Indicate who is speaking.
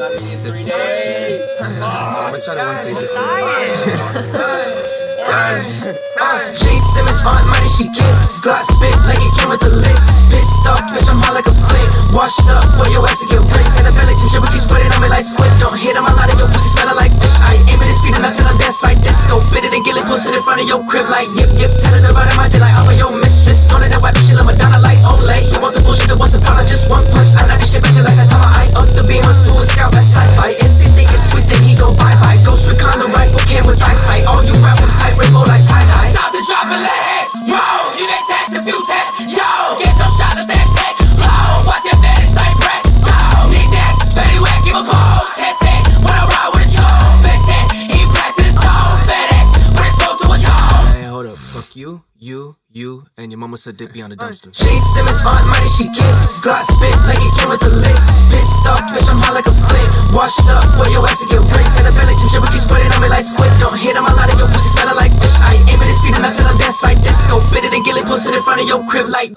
Speaker 1: This.
Speaker 2: G Simmons font money she gets Glock spit like it came with the list Pissed off, bitch, I'm hot like a flick Washed up, boy, your ass to get rinsed And the belly ginger, we keep spreading on me like squid Don't hit on my line and your pussy smelling like fish I aim at his feet and I tell him dance like disco Fit it and get it, puss in front of your crib like yip yip Telling her about it, my day like I'm a your mistress
Speaker 1: Fuck you, you, you, and your mama said dippy on the dumpster.
Speaker 2: G Simmons font money she gets Glock spit like it came with the list. Pissed off, bitch, I'm hot like a flick Washed up, boy, your ass to get rinsed And the belly ginger, we keep spreading on me like squid. Don't hit on my line and your pussy smelling like fish. I aim at his feet and I tell him dance like disco. Fit it and get it, puss in front of your crib like